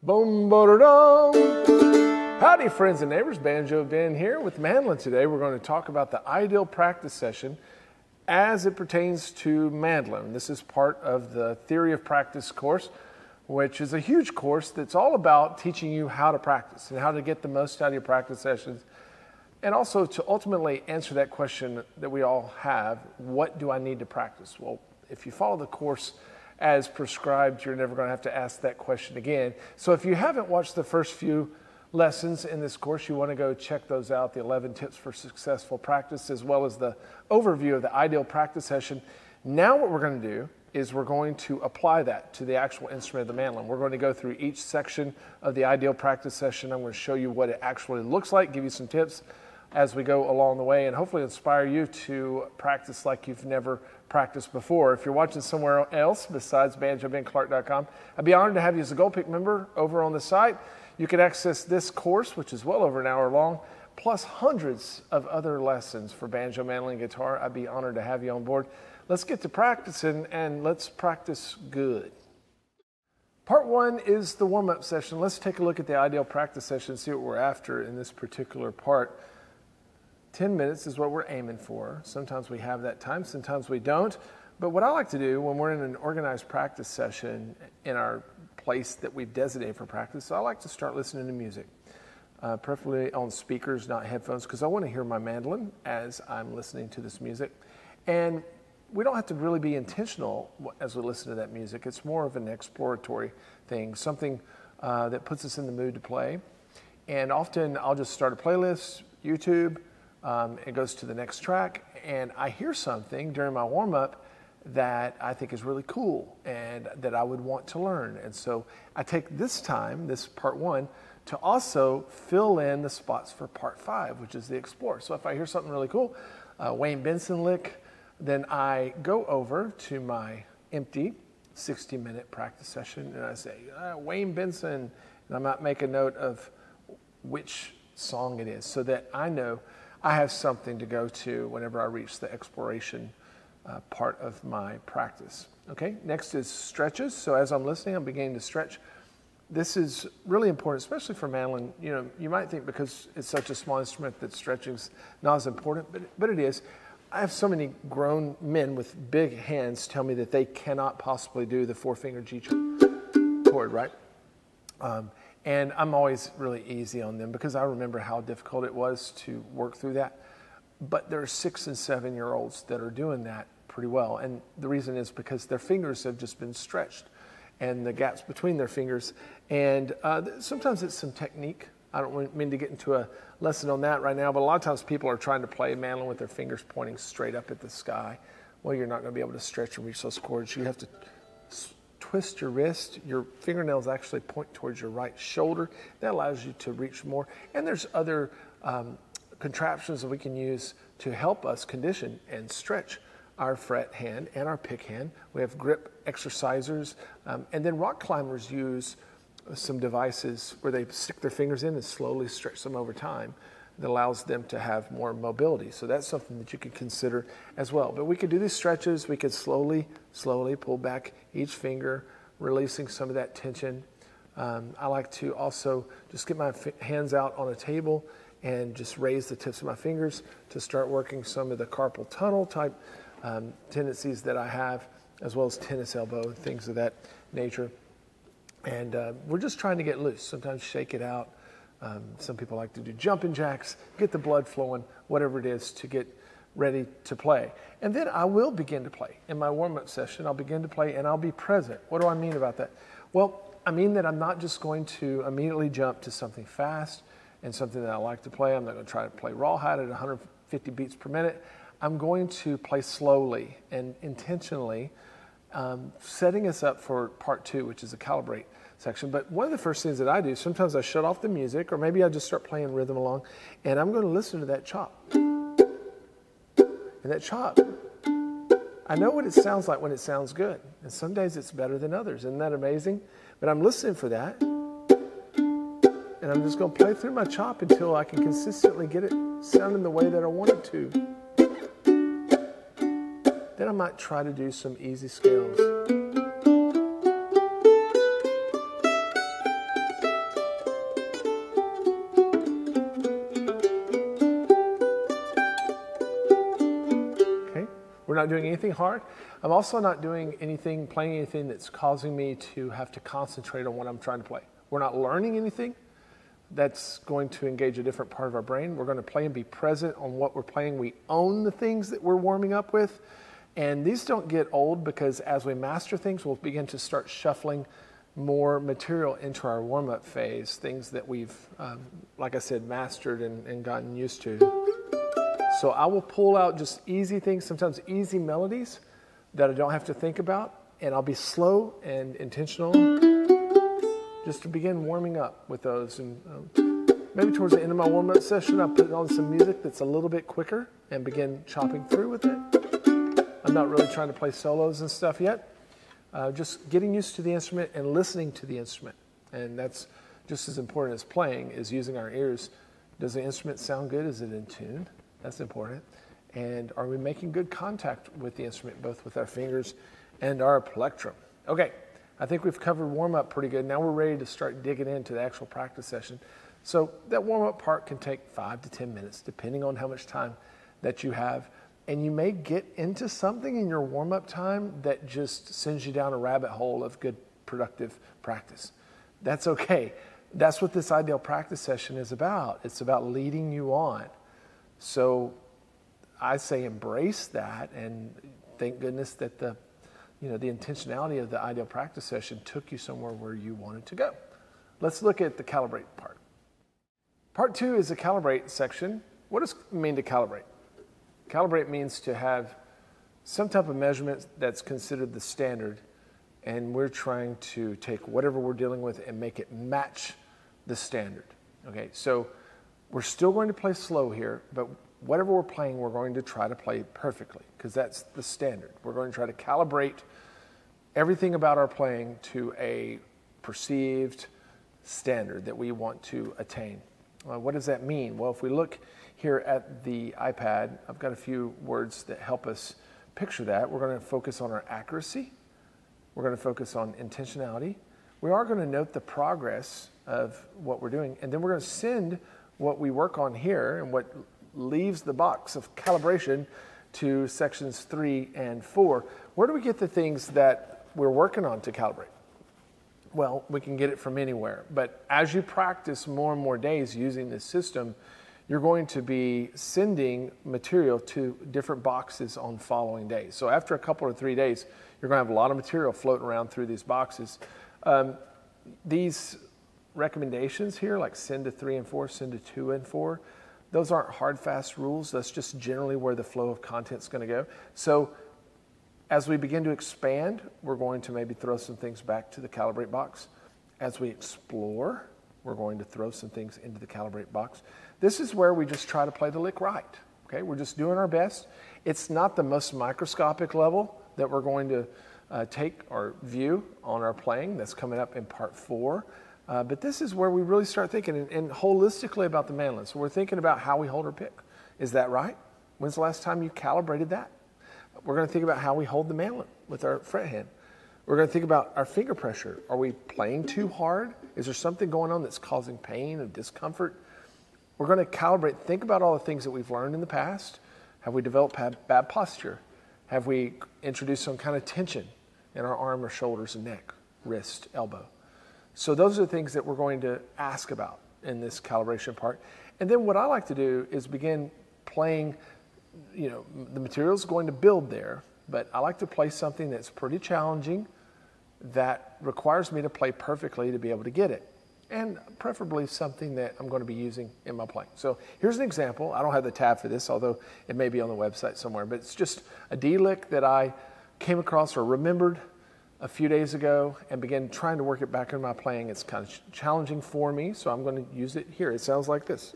Boom, dum. Howdy, friends and neighbors. Banjo Ben here with mandolin today. We're going to talk about the ideal practice session as it pertains to mandolin. This is part of the Theory of Practice course, which is a huge course that's all about teaching you how to practice and how to get the most out of your practice sessions. And also to ultimately answer that question that we all have what do I need to practice? Well, if you follow the course, as prescribed, you're never going to have to ask that question again. So if you haven't watched the first few lessons in this course, you want to go check those out the 11 tips for successful practice, as well as the overview of the ideal practice session. Now, what we're going to do is we're going to apply that to the actual instrument of the mandolin. We're going to go through each section of the ideal practice session. I'm going to show you what it actually looks like, give you some tips as we go along the way, and hopefully inspire you to practice like you've never practiced before. If you're watching somewhere else besides banjobenclark.com, I'd be honored to have you as a Gold Pick member over on the site. You can access this course, which is well over an hour long, plus hundreds of other lessons for banjo, mandolin, guitar. I'd be honored to have you on board. Let's get to practicing and let's practice good. Part one is the warm up session. Let's take a look at the ideal practice session see what we're after in this particular part. 10 minutes is what we're aiming for. Sometimes we have that time, sometimes we don't. But what I like to do when we're in an organized practice session in our place that we've designated for practice, I like to start listening to music, uh, preferably on speakers, not headphones, because I want to hear my mandolin as I'm listening to this music. And we don't have to really be intentional as we listen to that music. It's more of an exploratory thing, something uh, that puts us in the mood to play. And often I'll just start a playlist, YouTube, um, it goes to the next track, and I hear something during my warm up that I think is really cool and that I would want to learn. And so I take this time, this part one, to also fill in the spots for part five, which is the explore. So if I hear something really cool, uh, Wayne Benson lick, then I go over to my empty 60 minute practice session and I say, uh, Wayne Benson, and I might make a note of which song it is so that I know I have something to go to whenever I reach the exploration uh, part of my practice. Okay, next is stretches. So as I'm listening, I'm beginning to stretch. This is really important, especially for mandolin. You know, you might think because it's such a small instrument that stretching's not as important, but, but it is. I have so many grown men with big hands tell me that they cannot possibly do the four finger G chord, right? Um, and I'm always really easy on them because I remember how difficult it was to work through that. But there are six and seven year olds that are doing that pretty well. And the reason is because their fingers have just been stretched and the gaps between their fingers. And uh, sometimes it's some technique. I don't mean to get into a lesson on that right now, but a lot of times people are trying to play mandolin with their fingers pointing straight up at the sky. Well, you're not going to be able to stretch and reach those chords. You have to twist your wrist, your fingernails actually point towards your right shoulder. That allows you to reach more. And there's other um, contraptions that we can use to help us condition and stretch our fret hand and our pick hand. We have grip exercisers. Um, and then rock climbers use some devices where they stick their fingers in and slowly stretch them over time that allows them to have more mobility. So that's something that you could consider as well. But we could do these stretches. We could slowly, slowly pull back each finger, releasing some of that tension. Um, I like to also just get my hands out on a table and just raise the tips of my fingers to start working some of the carpal tunnel type um, tendencies that I have, as well as tennis elbow, things of that nature. And uh, we're just trying to get loose. Sometimes shake it out, um, some people like to do jumping jacks, get the blood flowing, whatever it is to get ready to play. And then I will begin to play. In my warm up session, I'll begin to play and I'll be present. What do I mean about that? Well, I mean that I'm not just going to immediately jump to something fast and something that I like to play. I'm not going to try to play rawhide at 150 beats per minute. I'm going to play slowly and intentionally, um, setting us up for part two, which is a calibrate section. But one of the first things that I do, sometimes I shut off the music, or maybe I just start playing rhythm along, and I'm going to listen to that chop. And that chop, I know what it sounds like when it sounds good. And some days it's better than others. Isn't that amazing? But I'm listening for that. And I'm just going to play through my chop until I can consistently get it sounding the way that I want it to. Then I might try to do some easy scales. Not doing anything hard. I'm also not doing anything, playing anything that's causing me to have to concentrate on what I'm trying to play. We're not learning anything that's going to engage a different part of our brain. We're going to play and be present on what we're playing. We own the things that we're warming up with. And these don't get old because as we master things, we'll begin to start shuffling more material into our warm up phase, things that we've, um, like I said, mastered and, and gotten used to. So I will pull out just easy things, sometimes easy melodies that I don't have to think about, and I'll be slow and intentional just to begin warming up with those. And um, maybe towards the end of my warm up session, I'll put on some music that's a little bit quicker and begin chopping through with it. I'm not really trying to play solos and stuff yet. Uh, just getting used to the instrument and listening to the instrument. And that's just as important as playing, is using our ears. Does the instrument sound good? Is it in tune? That's important. And are we making good contact with the instrument, both with our fingers and our plectrum? Okay, I think we've covered warm up pretty good. Now we're ready to start digging into the actual practice session. So that warm up part can take five to 10 minutes, depending on how much time that you have. And you may get into something in your warm up time that just sends you down a rabbit hole of good, productive practice. That's okay. That's what this ideal practice session is about. It's about leading you on. So I say embrace that and thank goodness that the you know the intentionality of the ideal practice session took you somewhere where you wanted to go. Let's look at the calibrate part. Part two is the calibrate section. What does it mean to calibrate? Calibrate means to have some type of measurement that's considered the standard, and we're trying to take whatever we're dealing with and make it match the standard. Okay, so we're still going to play slow here, but whatever we're playing, we're going to try to play perfectly because that's the standard. We're going to try to calibrate everything about our playing to a perceived standard that we want to attain. Uh, what does that mean? Well, if we look here at the iPad, I've got a few words that help us picture that. We're going to focus on our accuracy. We're going to focus on intentionality. We are going to note the progress of what we're doing. And then we're going to send what we work on here and what leaves the box of calibration to sections three and four. Where do we get the things that we're working on to calibrate? Well, we can get it from anywhere. But as you practice more and more days using this system, you're going to be sending material to different boxes on following days. So after a couple or three days, you're going to have a lot of material floating around through these boxes. Um, these recommendations here, like send to three and four, send to two and four, those aren't hard, fast rules. That's just generally where the flow of content is going to go. So as we begin to expand, we're going to maybe throw some things back to the calibrate box. As we explore, we're going to throw some things into the calibrate box. This is where we just try to play the lick right. Okay, we're just doing our best. It's not the most microscopic level that we're going to uh, take or view on our playing. That's coming up in part four. Uh, but this is where we really start thinking and, and, holistically about the mandolin. So we're thinking about how we hold our pick. Is that right? When's the last time you calibrated that? We're going to think about how we hold the mandolin with our fret hand. We're going to think about our finger pressure. Are we playing too hard? Is there something going on that's causing pain or discomfort? We're going to calibrate, think about all the things that we've learned in the past. Have we developed bad posture? Have we introduced some kind of tension in our arm or shoulders and neck, wrist, elbow? So those are the things that we're going to ask about in this calibration part. And then what I like to do is begin playing, you know, the material is going to build there, but I like to play something that's pretty challenging that requires me to play perfectly to be able to get it. And preferably something that I'm going to be using in my playing. So here's an example. I don't have the tab for this, although it may be on the website somewhere, but it's just a D lick that I came across or remembered a few days ago and began trying to work it back into my playing. It's kind of challenging for me, so I'm going to use it here. It sounds like this.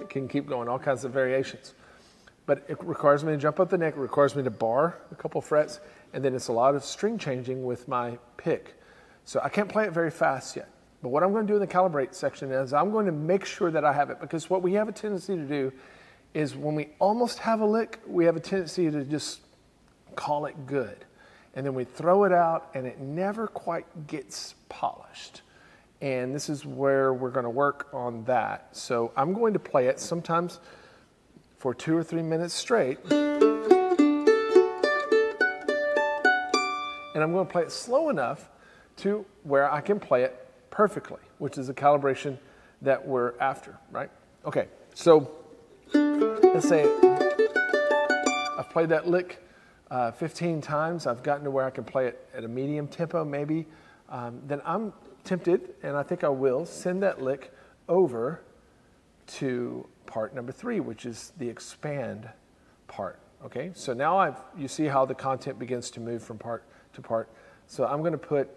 It can keep going, all kinds of variations. But it requires me to jump up the neck, it requires me to bar a couple frets, and then it's a lot of string changing with my pick. So I can't play it very fast yet. But what I'm going to do in the calibrate section is I'm going to make sure that I have it because what we have a tendency to do is when we almost have a lick, we have a tendency to just call it good. And then we throw it out and it never quite gets polished. And this is where we're going to work on that. So I'm going to play it sometimes for two or three minutes straight. And I'm going to play it slow enough to where I can play it perfectly, which is a calibration that we're after, right? Okay, so let's say I've played that lick uh, 15 times. I've gotten to where I can play it at a medium tempo, maybe. Um, then I'm tempted, and I think I will, send that lick over to part number three, which is the expand part. Okay, so now I've, you see how the content begins to move from part to part. So I'm going to put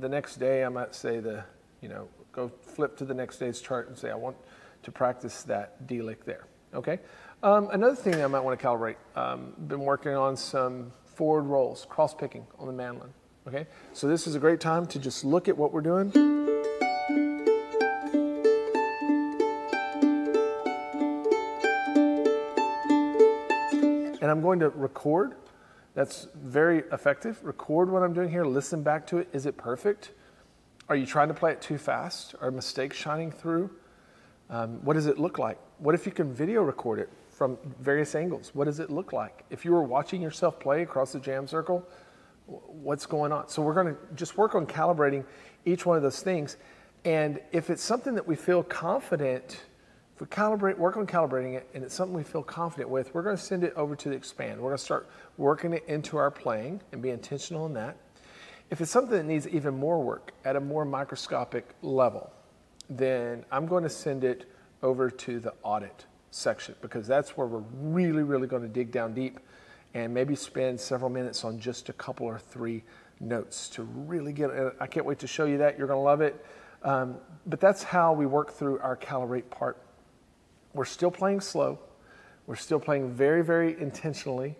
the next day, I might say the, you know, go flip to the next day's chart and say I want to practice that D lick there. Okay. Um, another thing I might want to calibrate. Um, been working on some forward rolls, cross picking on the mandolin. Okay. So this is a great time to just look at what we're doing. And I'm going to record. That's very effective. Record what I'm doing here. Listen back to it. Is it perfect? Are you trying to play it too fast? Are mistakes shining through? Um, what does it look like? What if you can video record it from various angles? What does it look like? If you were watching yourself play across the jam circle, what's going on? So we're going to just work on calibrating each one of those things. And if it's something that we feel confident, we calibrate, work on calibrating it, and it's something we feel confident with, we're going to send it over to the expand. We're going to start working it into our playing and be intentional in that. If it's something that needs even more work at a more microscopic level, then I'm going to send it over to the audit section because that's where we're really, really going to dig down deep and maybe spend several minutes on just a couple or three notes to really get it. I can't wait to show you that. You're going to love it. Um, but that's how we work through our calibrate part. We're still playing slow. We're still playing very, very intentionally.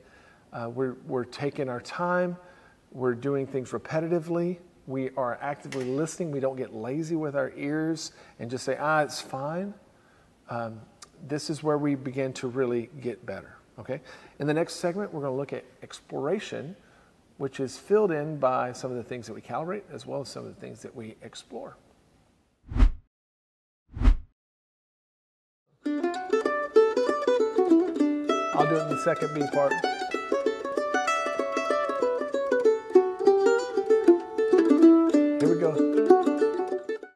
Uh, we're, we're taking our time. We're doing things repetitively. We are actively listening. We don't get lazy with our ears and just say, ah, it's fine. Um, this is where we begin to really get better. Okay? In the next segment, we're going to look at exploration, which is filled in by some of the things that we calibrate as well as some of the things that we explore. I'll do it in the second B part.